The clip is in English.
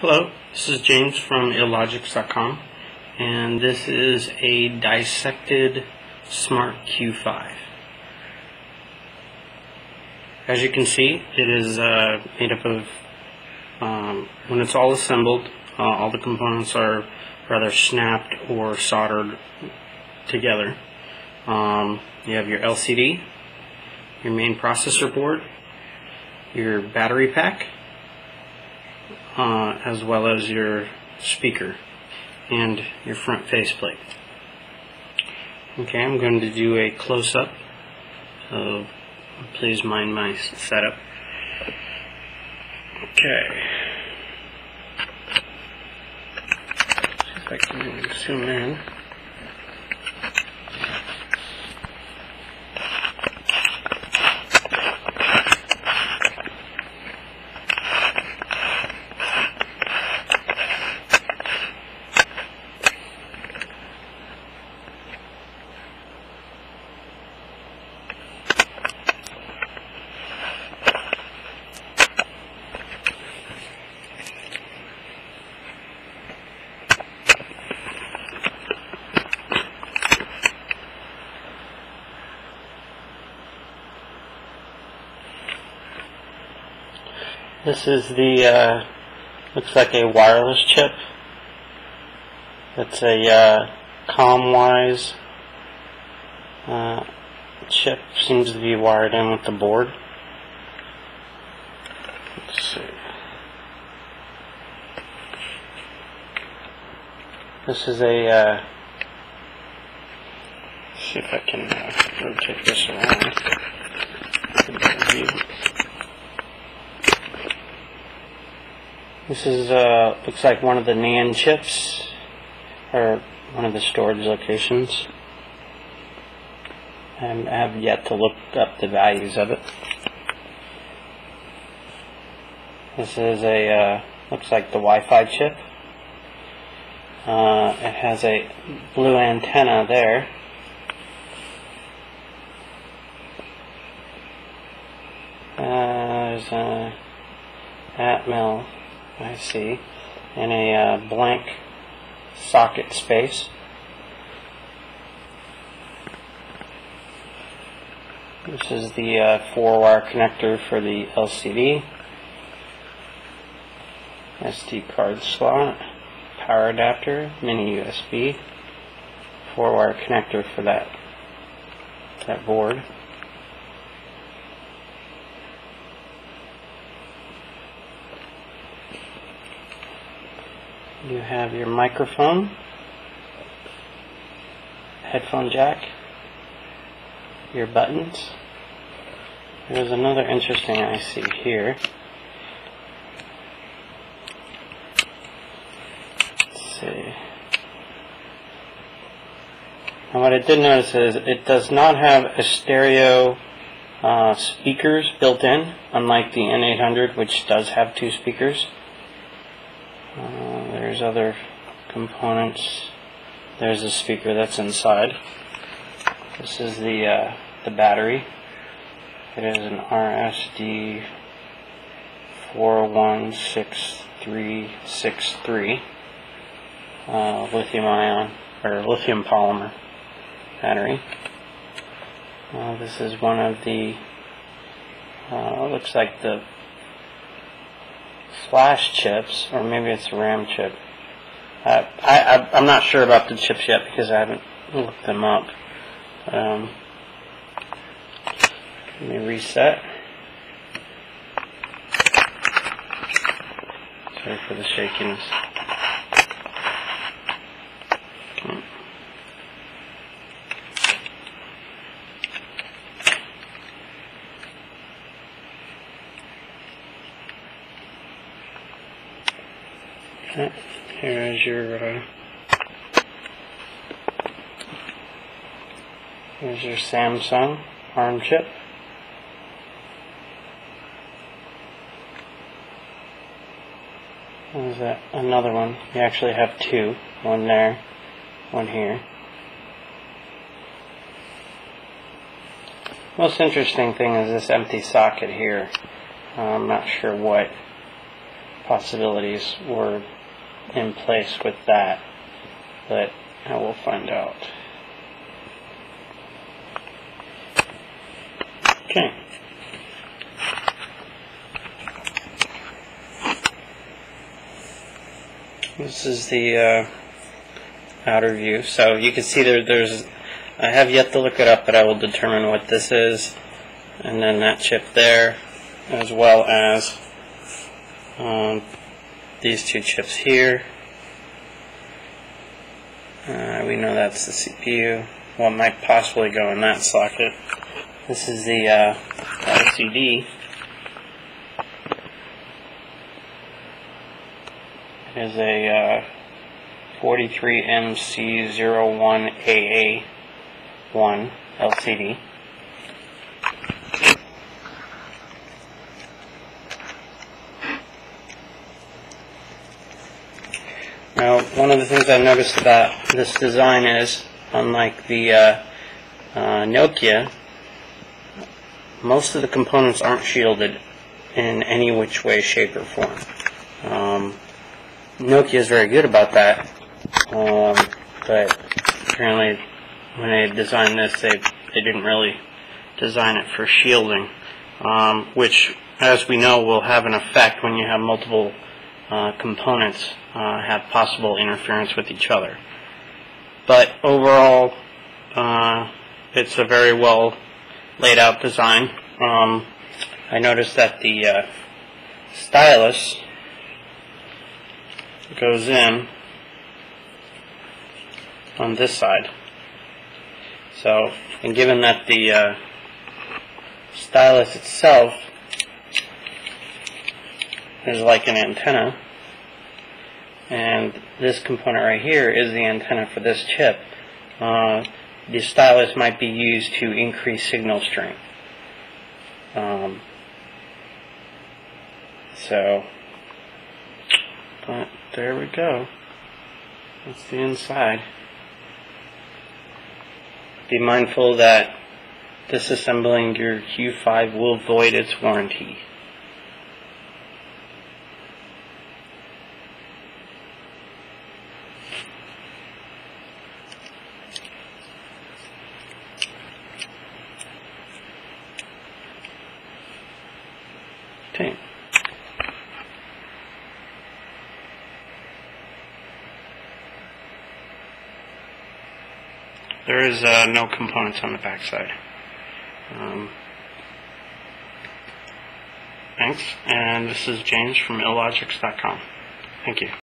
Hello, this is James from Ill-logix.com, and this is a dissected Smart Q5. As you can see, it is uh, made up of, um, when it's all assembled, uh, all the components are rather snapped or soldered together. Um, you have your LCD, your main processor board, your battery pack, uh, as well as your speaker and your front faceplate. Okay, I'm going to do a close-up, so please mind my setup. Okay. See if I can zoom in. This is the, uh, looks like a wireless chip. It's a uh, CommWise uh, chip. Seems to be wired in with the board. Let's see. This is a, uh, see if I can uh, rotate this around. This is uh, looks like one of the NAND chips, or one of the storage locations. And I have yet to look up the values of it. This is a uh, looks like the Wi-Fi chip. Uh, it has a blue antenna there. Uh, there's a Atmel I see, in a uh, blank socket space. This is the uh, four wire connector for the LCD, SD card slot, power adapter, mini USB, four wire connector for that, that board. You have your microphone, headphone jack, your buttons. There's another interesting I see here. Let's see. And what I did notice is it does not have a stereo uh, speakers built in, unlike the N800, which does have two speakers. Uh, there's other components. There's a speaker that's inside. This is the uh, the battery. It is an RSD 416363 uh, lithium ion or lithium polymer battery. Uh, this is one of the uh, looks like the flash chips, or maybe it's a RAM chip. Uh, I, I, am not sure about the chips yet because I haven't looked them up. Um, let me reset. Sorry for the shakiness. Here's your uh, here's your Samsung ARM chip. Is that another one? You actually have two. One there, one here. Most interesting thing is this empty socket here. I'm not sure what possibilities were in place with that, but I will find out. Okay. This is the uh, outer view. So you can see there, there's, I have yet to look it up, but I will determine what this is. And then that chip there, as well as um, these two chips here. Uh, we know that's the CPU. What might possibly go in that socket. This is the uh, LCD. It is a uh, 43MC01AA1 LCD. Now, one of the things I've noticed about this design is, unlike the uh, uh, Nokia, most of the components aren't shielded in any which way, shape, or form. Um, Nokia is very good about that, um, but apparently when they designed this, they they didn't really design it for shielding, um, which, as we know, will have an effect when you have multiple components uh, have possible interference with each other. But overall, uh, it's a very well laid out design. Um, I noticed that the uh, stylus goes in on this side. So, and given that the uh, stylus itself is like an antenna, and this component right here is the antenna for this chip, uh, the stylus might be used to increase signal strength. Um, so, but there we go. That's the inside. Be mindful that disassembling your Q5 will void its warranty. Okay. There is uh, no components on the backside. Um, thanks, and this is James from ill-logix.com. Thank you.